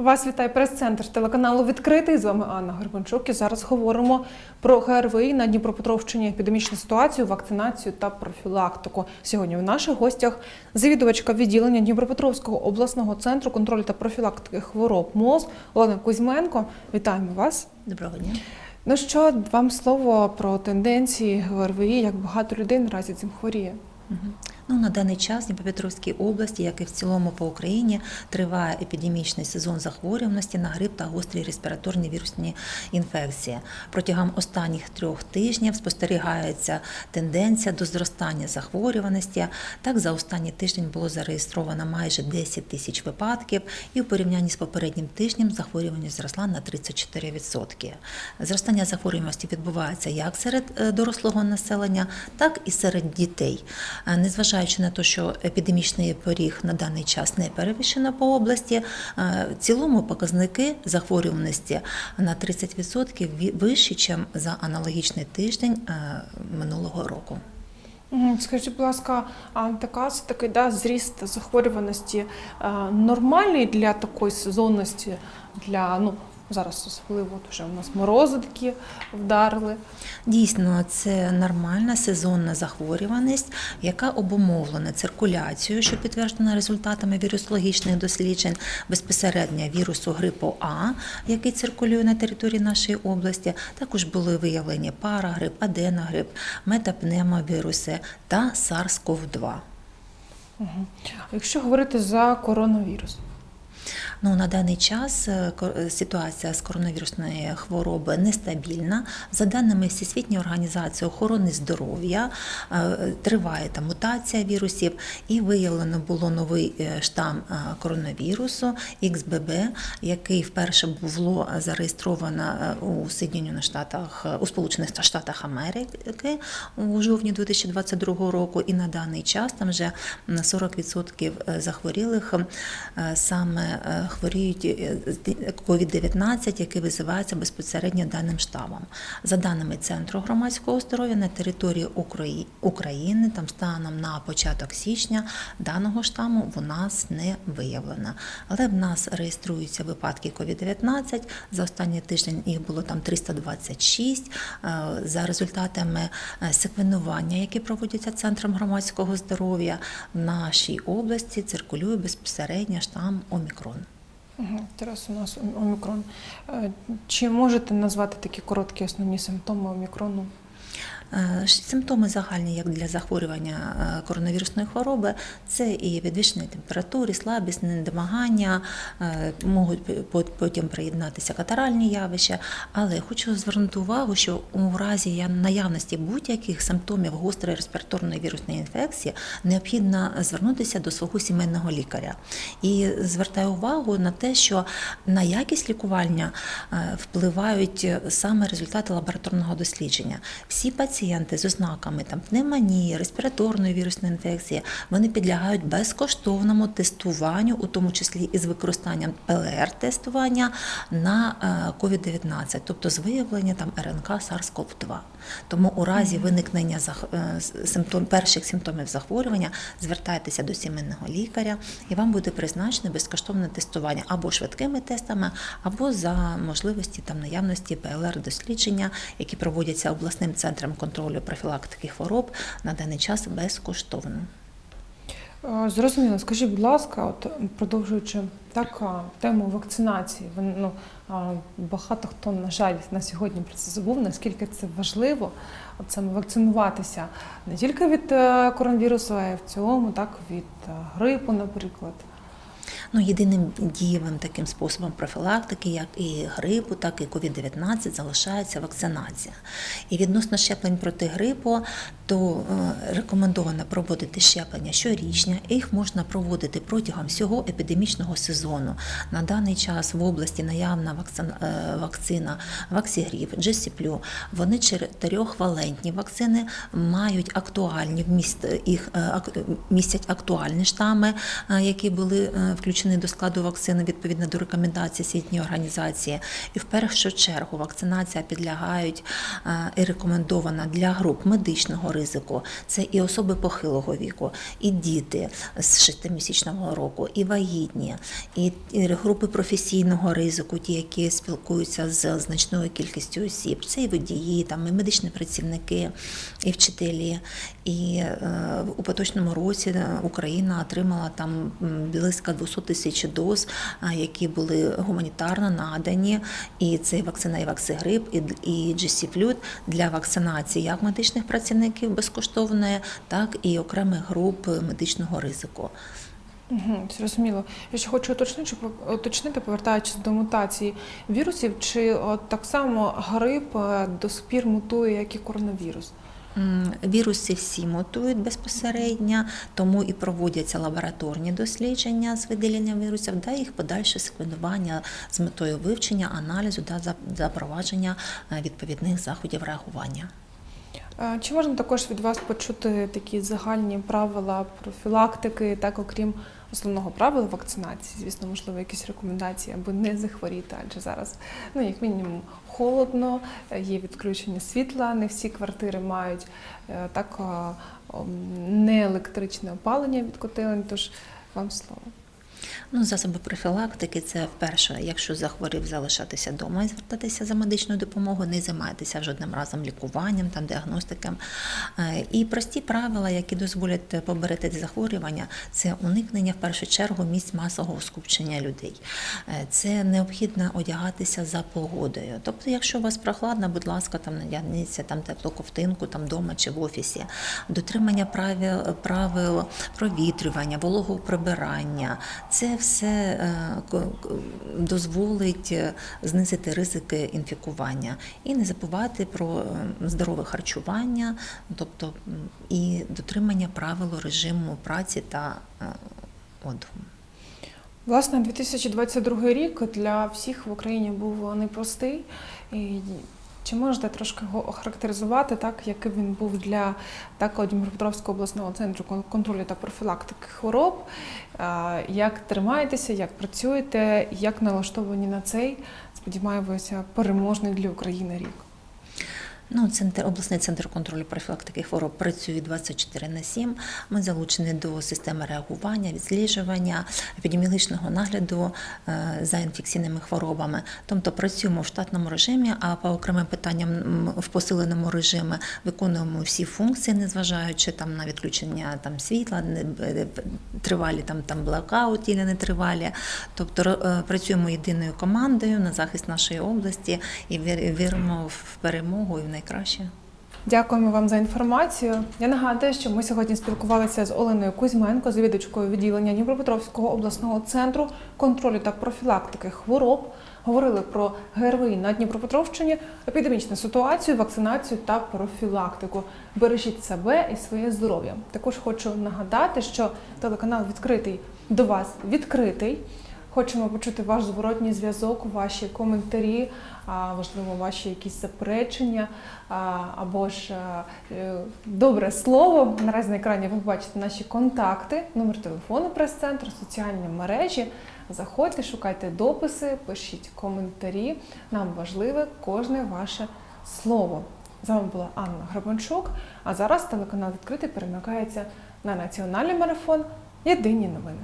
Вас вітає прес-центр телеканалу Відкритий. З вами Анна Горбанчук. І зараз говоримо про ГРВІ на Дніпропетровщині, епідемічну ситуацію, вакцинацію та профілактику. Сьогодні в наших гостях завідувачка відділення Дніпропетровського обласного центру контролю та профілактики хвороб МОЗ Олена Кузьменко. Вітаємо вас. Доброго дня. Ну що вам слово про тенденції ГРВІ, як багато людей наразі цим хворіє? Мгм. Ну, на даний час в Дніпропетровській області, як і в цілому по Україні, триває епідемічний сезон захворюваності на грип та гострі респіраторні вірусні інфекції. Протягом останніх трьох тижнів спостерігається тенденція до зростання захворюваності. Так, за останній тиждень було зареєстровано майже 10 тисяч випадків, і в порівнянні з попереднім тижнем захворюваність зросла на 34%. Зростання захворюваності відбувається як серед е, дорослого населення, так і серед дітей. Е, Незважаючи на те, що епідемічний поріг на даний час не перевищено по області, е, в цілому показники захворюваності на 30% вищі, ніж за аналогічний тиждень е, минулого року. Скажіть, будь ласка, а така такий да, зріст захворюваності е, нормальний для такої сезонності? Для ну зараз особливо от вже у нас морози такі вдарили. Дійсно, це нормальна сезонна захворюваність, яка обумовлена циркуляцією, що підтверджена результатами вірусологічних досліджень безпосередньо вірусу грипу А, який циркулює на території нашої області. Також були виявлені парагрип, аденогрип, метапневмовіруси та SARS-CoV-2. Угу. Якщо говорити за коронавірус, Ну на даний час е, е, ситуація з коронавірусної хвороби нестабільна. За даними Всесвітньої організації охорони здоров'я, е, триває там мутація вірусів, і виявлено було новий штам коронавірусу XBB, який вперше було зареєстровано у Соєдинених Штатах у Сполучених Штатах Америки у жовтні 2022 року. І на даний час там вже м, 40% захворілих саме хворіють е, з COVID-19, який визивається безпосередньо даним штамом. За даними Центру громадського здоров'я на території України, там станом на початок січня даного штаму у нас не виявлено. Але в нас реєструються випадки COVID-19. За останній тиждень їх було там 326. Е, За результатами е, секвенування, які проводяться Центром громадського здоров'я, в нашій області циркулює безпосередньо штам Омікрон. Угу. зараз у нас ом- омікрон. Е, Чи можете назвати такі короткі основні симптоми омікрону? Е, Симптоми загальні, як для захворювання е, коронавірусної хвороби, це і підвищення температури, слабість, недомагання, е, можуть потім приєднатися катаральні явища. Але хочу звернути увагу, що у разі наявності будь-яких симптомів гострої респіраторної вірусної інфекції необхідно звернутися до свого сімейного лікаря. І звертаю увагу на те, що на якість лікування впливають саме результати лабораторного дослідження. Всі пацієнти з ознаками там пневмонії, респіраторної вірусної інфекції, вони підлягають безкоштовному тестуванню, у тому числі із використанням ПЛР-тестування на е, COVID-19, тобто з виявлення там РНК SARS-CoV-2. Тому у разі виникнення зах- е, симптом, перших симптомів захворювання звертайтеся до сімейного лікаря, і вам буде призначено безкоштовне тестування або швидкими тестами, або за можливості там наявності ПЛР-дослідження, які проводяться обласним центром контролю профілактики хвороб на даний час безкоштовно. Е, Зрозуміло, скажіть, будь ласка, от продовжуючи так тему вакцинації, ну, багато хто, на жаль, на сьогодні про це забув, наскільки це важливо от саме вакцинуватися не тільки від е, коронавірусу, а й в цілому, так від е, грипу, наприклад. Ну, єдиним дієвим таким способом профілактики, як і грипу, так і COVID-19, залишається вакцинація. І відносно щеплень проти грипу, то е, рекомендовано проводити щеплення щорічня, їх можна проводити протягом всього епідемічного сезону. На даний час в області наявна вакцина, е, вакцина Ваксігріп, Джесіплю. Вони чотирьохвалентні вакцини мають актуальні вміст їх е, містять актуальні штами, які були включені залучений до складу вакцини відповідно до рекомендацій світньої організації. І в першу чергу вакцинація підлягають е, і рекомендована для груп медичного ризику. Це і особи похилого віку, і діти з 6-місячного року, і вагітні, і, групи професійного ризику, ті, які спілкуються з значною кількістю осіб. Це і водії, там і медичні працівники, і вчителі. І е, у поточному році е, Україна отримала там близько 200 тисяч доз, які були гуманітарно надані. І це вакцина і ваксигрип, і, і GC-Flut для вакцинації як медичних працівників безкоштовної, так і окремих груп медичного ризику. Зрозуміло. Я ще хочу уточнити, уточнити, повертаючись до мутації вірусів, чи от так само грип е, до сих пір мутує, як і коронавірус? Віруси всі мутують безпосередньо, тому і проводяться лабораторні дослідження з виділення вірусів, да їх подальше секвенування з метою вивчення, аналізу за- запровадження е, відповідних заходів реагування. Чи можна також від вас почути такі загальні правила профілактики, так окрім основного правила вакцинації? Звісно, можливо, якісь рекомендації, аби не захворіти, адже зараз, ну як мінімум, холодно, є відключення світла, не всі квартири мають е, так е, не електричне опалення від котелень. Тож вам слово. Ну, засоби профілактики це вперше, якщо захворів, залишатися вдома і звертатися за медичною допомогою, не займайтеся жодним разом лікуванням, там діагностиком. Е, І прості правила, які дозволять поберегти захворювання, це уникнення в першу чергу місць масового скупчення людей. Е, Це необхідно одягатися за погодою. Тобто, якщо у вас прохладно, будь ласка, там надягніться там теплу ковтинку, там вдома чи в офісі. Дотримання правил, правил провітрювання, вологого прибирання. Це все е, дозволить е, знизити ризики інфікування і не забувати про е, здорове харчування, тобто і дотримання правил режиму праці та е, отдиху. Власне, 2022 рік для всіх в Україні був непростий. Чи можете трошки його охарактеризувати, так, яким він був для такого Дніпропетровського обласного центру контролю та профілактики хвороб? Як тримаєтеся, як працюєте, як налаштовані на цей, сподіваємося, переможний для України рік? Ну, центр, обласний центр контролю профілактики хвороб працює 24 на 7. Ми залучені до системи реагування, відсліджування, епідеміологічного нагляду е, за інфекційними хворобами. Тобто працюємо в штатному режимі, а по окремим питанням в посиленому режимі виконуємо всі функції, незважаючи там на відключення там світла, не- е, тривалі там там блокаут, і не тривалі. Тобто е, працюємо єдиною командою на захист нашої області і вір- віримо в перемогу і в найкраще. Дякуємо вам за інформацію. Я нагадую, що ми сьогодні спілкувалися з Оленою Кузьменко, завідувачкою відділення Дніпропетровського обласного центру контролю та профілактики хвороб. Говорили про ГРВІ на Дніпропетровщині, епідемічну ситуацію, вакцинацію та профілактику. Бережіть себе і своє здоров'я. Також хочу нагадати, що телеканал відкритий до вас відкритий. Хочемо почути ваш зворотній зв'язок, ваші коментарі, можливо, ваші якісь заперечення або ж е, добре слово. Наразі на екрані ви бачите наші контакти, номер телефону прес-центру, соціальні мережі. Заходьте, шукайте дописи, пишіть коментарі. Нам важливе кожне ваше слово. З вами була Анна Грабанчук. А зараз телеканал відкритий перемикається на національний марафон Єдині новини.